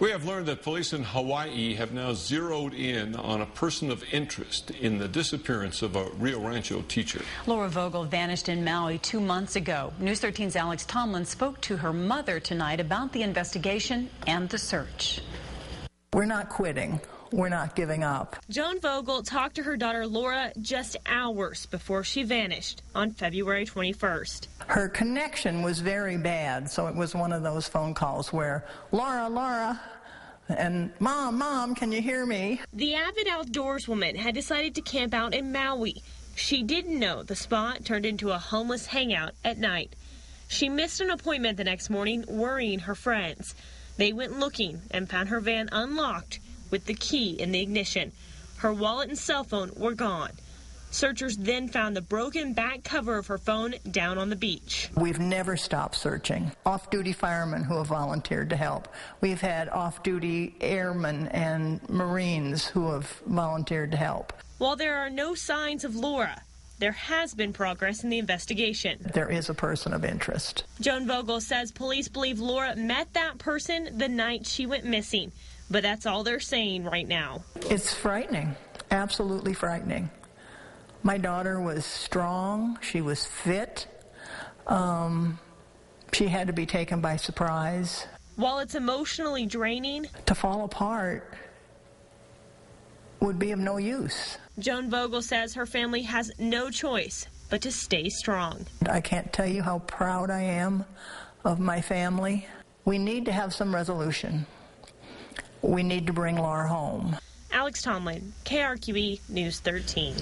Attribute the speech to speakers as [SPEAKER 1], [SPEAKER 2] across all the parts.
[SPEAKER 1] We have learned that police in Hawaii have now zeroed in on a person of interest in the disappearance of a Rio Rancho teacher.
[SPEAKER 2] Laura Vogel vanished in Maui two months ago. News 13's Alex Tomlin spoke to her mother tonight about the investigation and the search.
[SPEAKER 3] We're not quitting. We're not giving up.
[SPEAKER 4] Joan Vogel talked to her daughter Laura just hours before she vanished on February 21st.
[SPEAKER 3] Her connection was very bad, so it was one of those phone calls where, Laura, Laura, and Mom, Mom, can you hear me?
[SPEAKER 4] The avid outdoorswoman had decided to camp out in Maui. She didn't know the spot turned into a homeless hangout at night. She missed an appointment the next morning, worrying her friends. They went looking and found her van unlocked with the key in the ignition. Her wallet and cell phone were gone. Searchers then found the broken back cover of her phone down on the beach.
[SPEAKER 3] We've never stopped searching. Off duty firemen who have volunteered to help. We've had off duty airmen and Marines who have volunteered to help.
[SPEAKER 4] While there are no signs of Laura, there has been progress in the investigation.
[SPEAKER 3] There is a person of interest.
[SPEAKER 4] Joan Vogel says police believe Laura met that person the night she went missing, but that's all they're saying right now.
[SPEAKER 3] It's frightening, absolutely frightening. My daughter was strong, she was fit. Um, she had to be taken by surprise.
[SPEAKER 4] While it's emotionally draining,
[SPEAKER 3] to fall apart would be of no use.
[SPEAKER 4] Joan Vogel says her family has no choice but to stay strong.
[SPEAKER 3] I can't tell you how proud I am of my family. We need to have some resolution. We need to bring Laura home.
[SPEAKER 4] Alex Tomlin, KRQE News 13.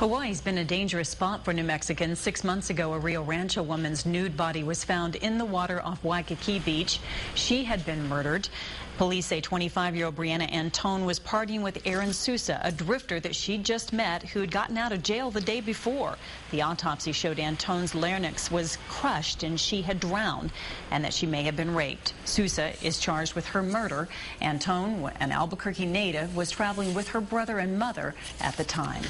[SPEAKER 2] Hawaii's been a dangerous spot for New Mexicans. Six months ago, a Rio Rancho woman's nude body was found in the water off Waikiki Beach. She had been murdered. Police say 25-year-old Brianna Antone was partying with Aaron Sousa, a drifter that she'd just met who had gotten out of jail the day before. The autopsy showed Antone's larynx was crushed and she had drowned and that she may have been raped. Sousa is charged with her murder. Antone, an Albuquerque native, was traveling with her brother and mother at the time.